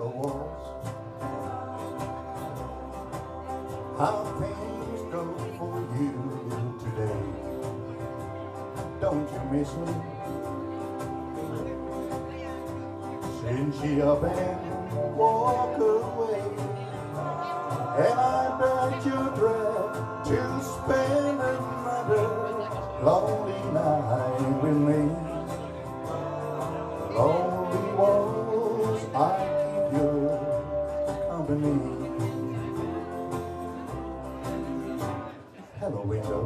the walls. How things go for you today. Don't you miss me? Since you up and walk away, and I bet you dread to spend another lonely. Company. Hello, window.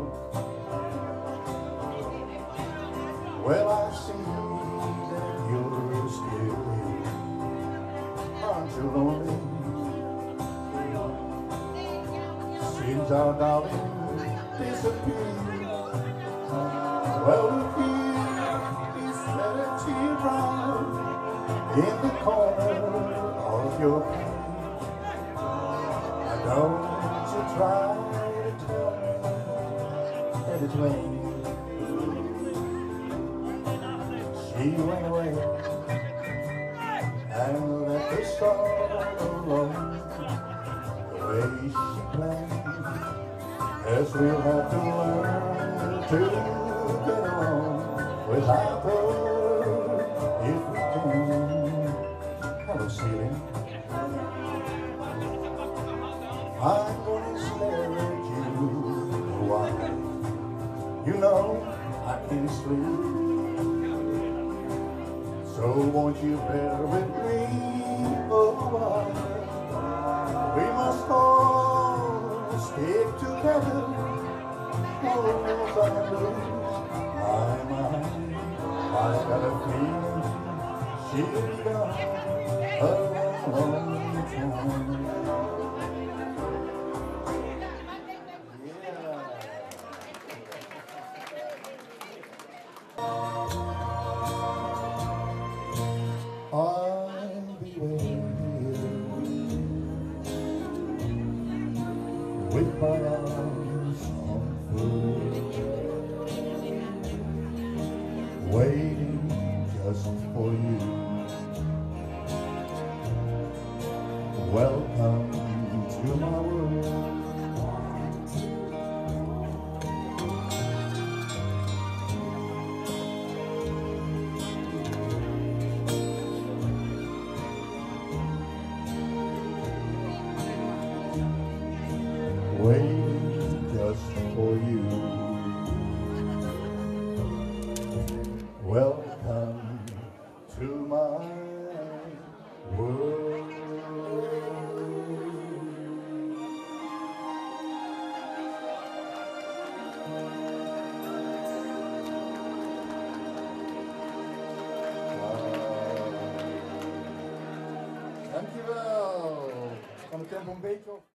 Well, I see that you're still here. Aren't you lonely? Since our darling disappeared. Well, here, is that a teardrop in the corner of your? Don't you try to tell me that it's raining. She went away and left us all alone. The way she planned, as we'll have to learn to get along without her if we can. Hello, ceiling. I'm gonna stare at you a while. You know I can't sleep. So won't you bear with me oh, a while? We must all stick together. Oh, Cause I lose my mind. I got a feeling be gone a long time. With my arms full, waiting just for you. Welcome waiting just for you. Welcome to my world. Beetje op.